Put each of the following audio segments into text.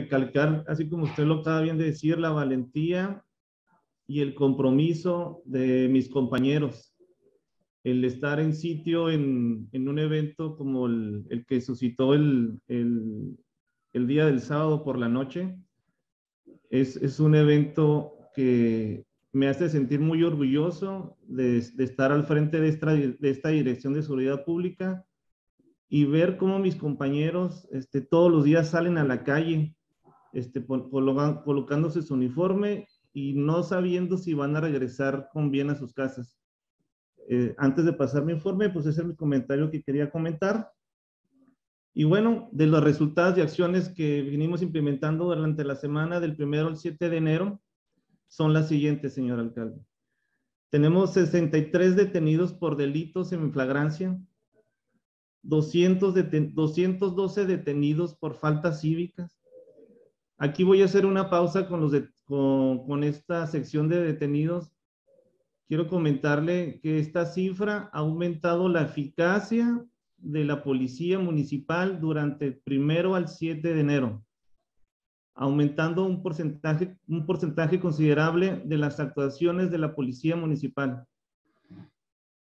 recalcar, así como usted lo acaba bien de decir, la valentía y el compromiso de mis compañeros. El estar en sitio en, en un evento como el, el que suscitó el, el, el, día del sábado por la noche, es, es un evento que me hace sentir muy orgulloso de, de estar al frente de esta, de esta Dirección de Seguridad Pública y ver cómo mis compañeros este, todos los días salen a la calle este, colocándose su uniforme y no sabiendo si van a regresar con bien a sus casas. Eh, antes de pasar mi informe, pues ese es mi comentario que quería comentar. Y bueno, de los resultados y acciones que vinimos implementando durante la semana del primero al 7 de enero, son las siguientes, señor alcalde. Tenemos 63 detenidos por delitos en flagrancia, 200 212 detenidos por faltas cívicas. Aquí voy a hacer una pausa con, los con, con esta sección de detenidos. Quiero comentarle que esta cifra ha aumentado la eficacia de la policía municipal durante el primero al 7 de enero aumentando un porcentaje, un porcentaje considerable de las actuaciones de la Policía Municipal.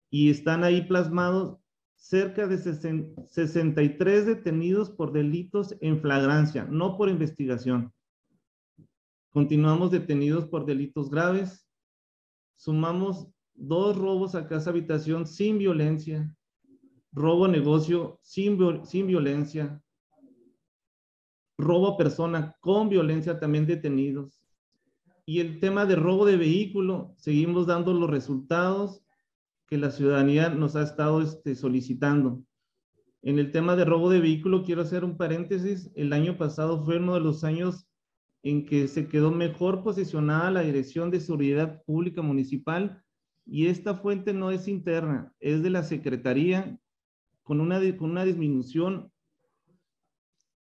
Y están ahí plasmados cerca de 63 detenidos por delitos en flagrancia, no por investigación. Continuamos detenidos por delitos graves. Sumamos dos robos a casa habitación sin violencia, robo a negocio sin, sin violencia, robo a persona con violencia también detenidos. Y el tema de robo de vehículo, seguimos dando los resultados que la ciudadanía nos ha estado este, solicitando. En el tema de robo de vehículo, quiero hacer un paréntesis. El año pasado fue uno de los años en que se quedó mejor posicionada la Dirección de Seguridad Pública Municipal y esta fuente no es interna, es de la Secretaría con una, con una disminución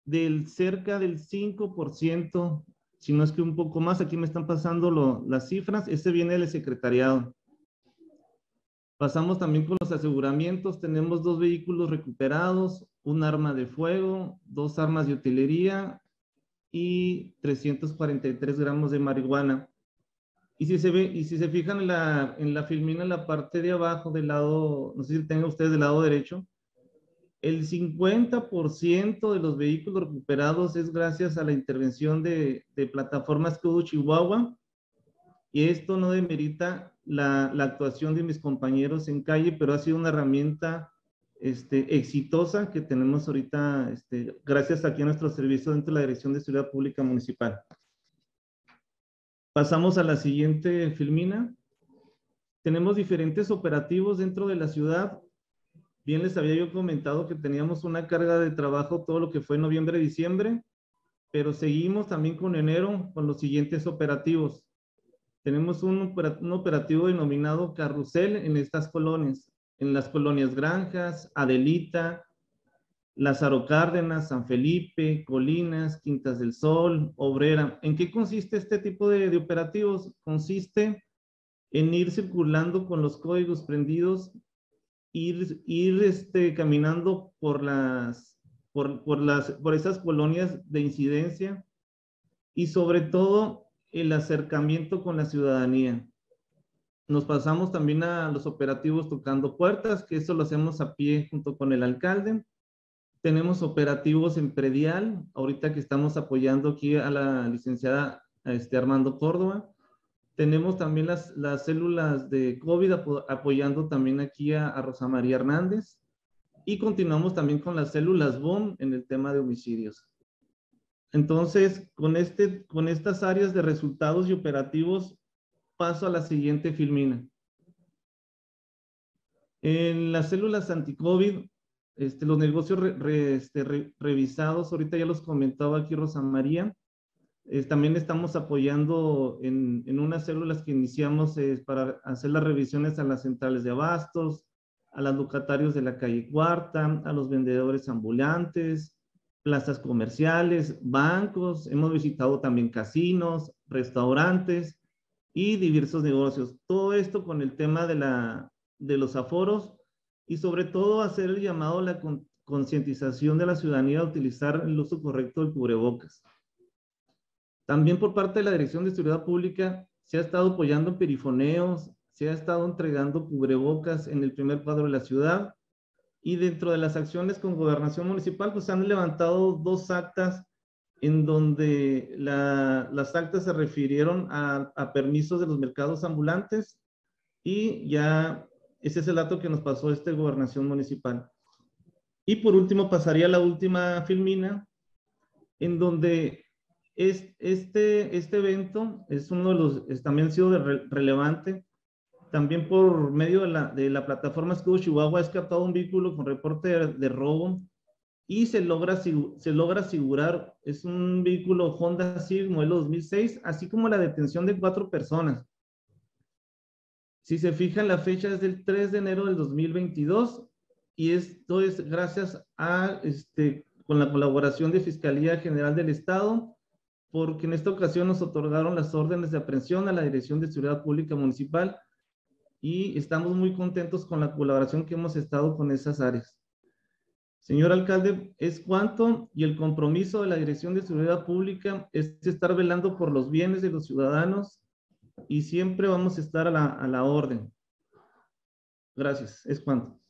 del cerca del 5%, si no es que un poco más, aquí me están pasando las cifras, este viene del secretariado. Pasamos también con los aseguramientos, tenemos dos vehículos recuperados, un arma de fuego, dos armas de utilería y 343 gramos de marihuana. Y si se ve, y si se fijan en la, en la filmina en la parte de abajo del lado, no sé si tengan ustedes del lado derecho, el 50% de los vehículos recuperados es gracias a la intervención de, plataformas como Chihuahua y esto no demerita la, actuación de mis compañeros en calle, pero ha sido una herramienta este, exitosa que tenemos ahorita este, gracias aquí a nuestro servicio dentro de la Dirección de Seguridad Pública Municipal. Pasamos a la siguiente filmina. Tenemos diferentes operativos dentro de la ciudad Bien les había yo comentado que teníamos una carga de trabajo todo lo que fue noviembre, diciembre, pero seguimos también con enero con los siguientes operativos. Tenemos un, operativo denominado Carrusel en estas colonias, en las colonias Granjas, Adelita, Lázaro Cárdenas, San Felipe, Colinas, Quintas del Sol, Obrera. ¿En qué consiste este tipo de, de operativos? Consiste en ir circulando con los códigos prendidos ir, ir este, caminando por las, por, por, las, por esas colonias de incidencia y sobre todo el acercamiento con la ciudadanía. Nos pasamos también a los operativos tocando puertas, que eso lo hacemos a pie junto con el alcalde. Tenemos operativos en predial, ahorita que estamos apoyando aquí a la licenciada este, Armando Córdoba. Tenemos también las, las células de COVID apoyando también aquí a, Rosa María Hernández. Y continuamos también con las células BOM en el tema de homicidios. Entonces, con, este, con estas áreas de resultados y operativos, paso a la siguiente filmina. En las células anti-COVID, este, los negocios este, revisados, ahorita ya los comentaba aquí Rosa María, también estamos apoyando en, en, unas células que iniciamos para hacer las revisiones a las centrales de abastos, a los locatarios de la calle Cuarta, a los vendedores ambulantes, plazas comerciales, bancos, hemos visitado también casinos, restaurantes y diversos negocios. Todo esto con el tema de, la, de los aforos y sobre todo hacer el llamado a la concientización de la ciudadanía a utilizar el uso correcto del cubrebocas. También por parte de la Dirección de Seguridad Pública se ha estado apoyando perifoneos, se ha estado entregando cubrebocas en el primer cuadro de la ciudad y dentro de las acciones con gobernación municipal, pues se han levantado dos actas en donde las actas se refirieron a, a, permisos de los mercados ambulantes y ya ese es el dato que nos pasó este gobernación municipal. Y por último pasaría a la última filmina, en donde es, este, este evento es uno de los, también ha sido relevante, también por medio de la, de la plataforma Escudo Chihuahua es captado un vehículo con reporte de, de robo y se logra, se logra asegurar, es un vehículo Honda Civic modelo 2006, así como la detención de cuatro personas. Si se fijan, la fecha es del 3 de enero del 2022 y esto es gracias a, este, con la colaboración de Fiscalía General del Estado, porque en esta ocasión nos otorgaron las órdenes de aprehensión a la Dirección de Seguridad Pública Municipal y estamos muy contentos con la colaboración que hemos estado con esas áreas. Señor alcalde, es cuanto y el compromiso de la Dirección de Seguridad Pública es estar velando por los bienes de los ciudadanos y siempre vamos a estar a la, a la orden. Gracias, es cuanto.